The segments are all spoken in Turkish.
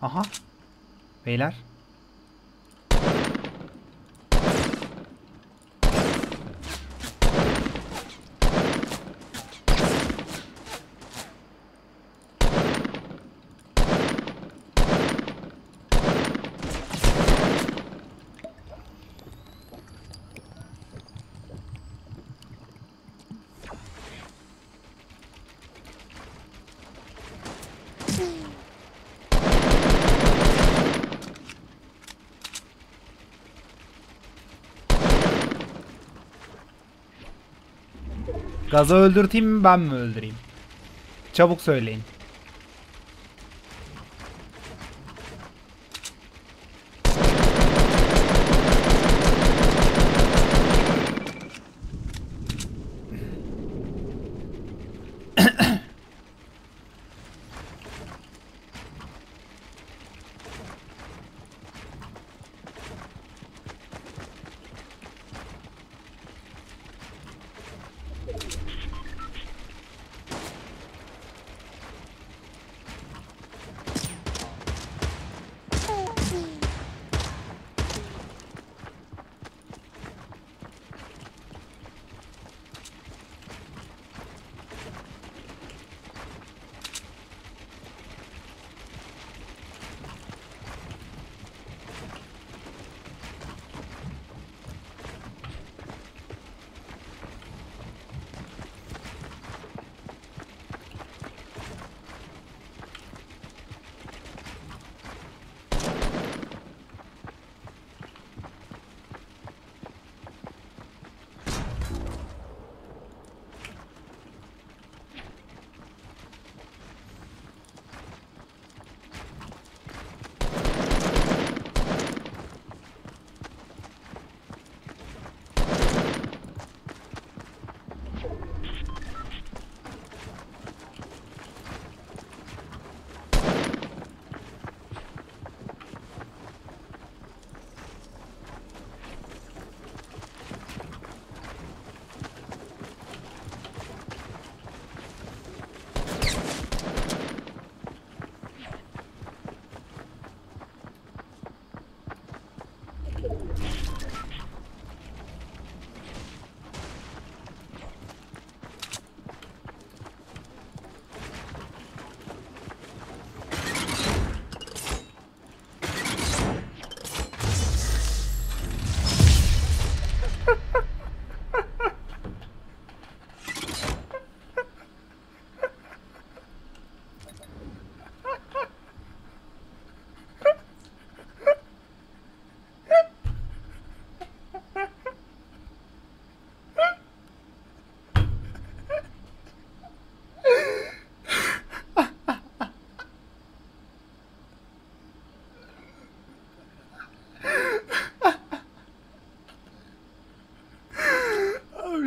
Aha. Beyler. Gazı öldürteyim mi ben mi öldüreyim? Çabuk söyleyin.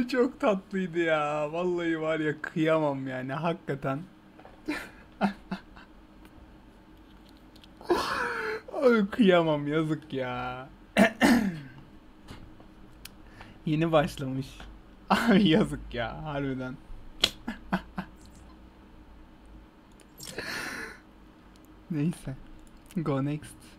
Çok tatlıydı ya. Vallahi var ya kıyamam yani hakikaten. Abi kıyamam yazık ya. Yeni başlamış. Abi yazık ya harbiden. Neyse. Go next.